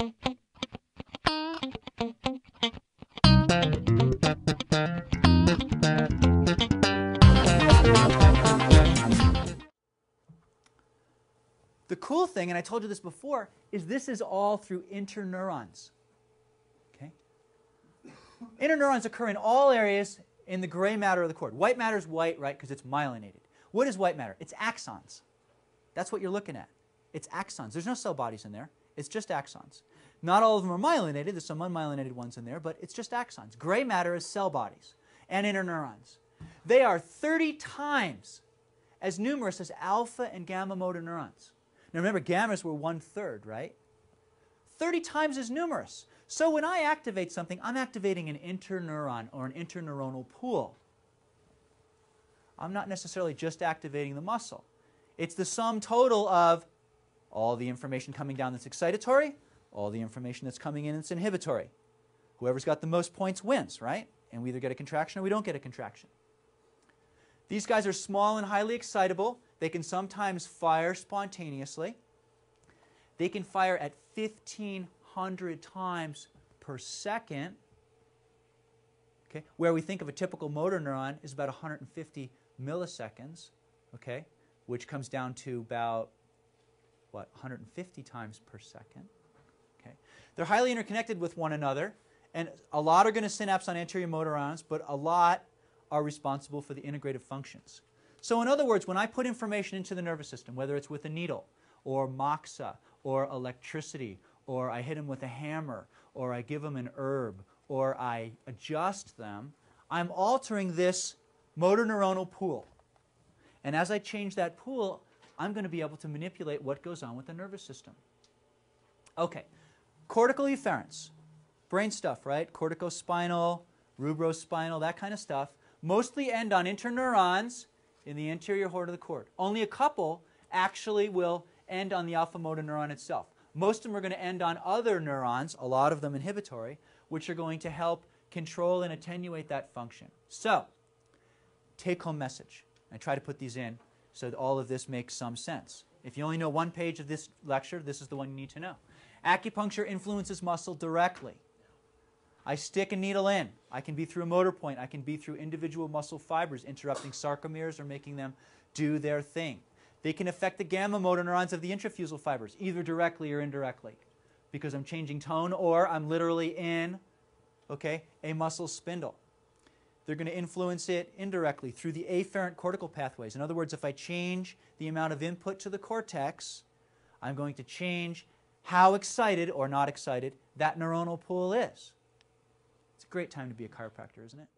The cool thing, and I told you this before, is this is all through interneurons. Okay? Interneurons occur in all areas in the gray matter of the cord. White matter is white, right, because it's myelinated. What is white matter? It's axons. That's what you're looking at. It's axons. There's no cell bodies in there. It's just axons. Not all of them are myelinated. There's some unmyelinated ones in there, but it's just axons. Gray matter is cell bodies and interneurons. They are 30 times as numerous as alpha and gamma motor neurons. Now remember, gammas were one third, right? 30 times as numerous. So when I activate something, I'm activating an interneuron or an interneuronal pool. I'm not necessarily just activating the muscle. It's the sum total of all the information coming down that's excitatory, all the information that's coming in that's inhibitory. Whoever's got the most points wins, right? And we either get a contraction or we don't get a contraction. These guys are small and highly excitable. They can sometimes fire spontaneously. They can fire at 1,500 times per second, okay, where we think of a typical motor neuron is about 150 milliseconds, okay, which comes down to about, what, 150 times per second. Okay. They're highly interconnected with one another, and a lot are going to synapse on anterior motor neurons, but a lot are responsible for the integrative functions. So in other words, when I put information into the nervous system, whether it's with a needle or moxa or electricity or I hit them with a hammer or I give them an herb or I adjust them, I'm altering this motor neuronal pool. And as I change that pool, I'm going to be able to manipulate what goes on with the nervous system. Okay, cortical efferents, brain stuff, right? Corticospinal, rubrospinal, that kind of stuff, mostly end on interneurons in the anterior horn of the cord. Only a couple actually will end on the alpha motor neuron itself. Most of them are going to end on other neurons, a lot of them inhibitory, which are going to help control and attenuate that function. So, take home message. I try to put these in so that all of this makes some sense. If you only know one page of this lecture, this is the one you need to know. Acupuncture influences muscle directly. I stick a needle in. I can be through a motor point. I can be through individual muscle fibers, interrupting sarcomeres or making them do their thing. They can affect the gamma motor neurons of the intrafusal fibers, either directly or indirectly, because I'm changing tone or I'm literally in okay, a muscle spindle. They're going to influence it indirectly through the afferent cortical pathways. In other words, if I change the amount of input to the cortex, I'm going to change how excited or not excited that neuronal pool is. It's a great time to be a chiropractor, isn't it?